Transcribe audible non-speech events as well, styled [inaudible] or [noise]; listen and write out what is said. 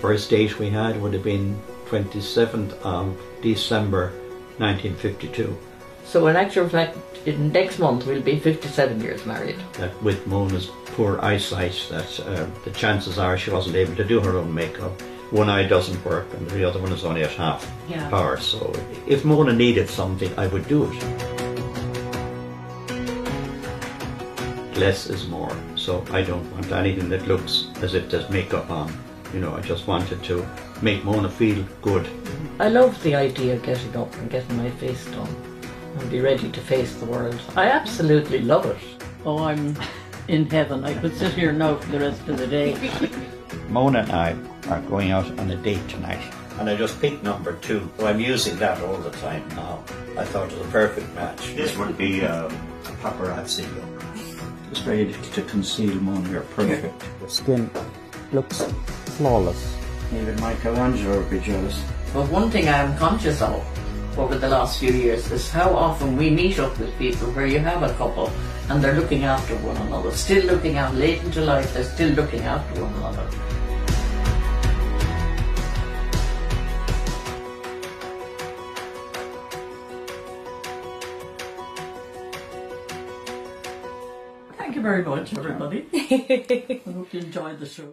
First date we had would have been 27th of December 1952. So in actual fact, in next month we'll be 57 years married. That with Mona's poor eyesight, that uh, the chances are she wasn't able to do her own makeup. One eye doesn't work and the other one is only at half Yeah. power. So if Mona needed something, I would do it. Less is more. So I don't want anything that looks as if there's makeup on. You know, I just wanted to make Mona feel good. I love the idea of getting up and getting my face done and be ready to face the world. I absolutely love it. Oh, I'm in heaven. I could sit here now for the rest of the day. [laughs] Mona and I are going out on a date tonight. And I just picked number two. So I'm using that all the time now. I thought it was a perfect match. This would be um, a paparazzi look. Just ready to conceal Mona here. Perfect. The skin looks flawless. Even Michelangelo would be jealous. But one thing I am conscious of over the last few years is how often we meet up with people where you have a couple and they're looking after one another, still looking out late into life, they're still looking after one another. Thank you very much, everybody. [laughs] I hope you enjoyed the show.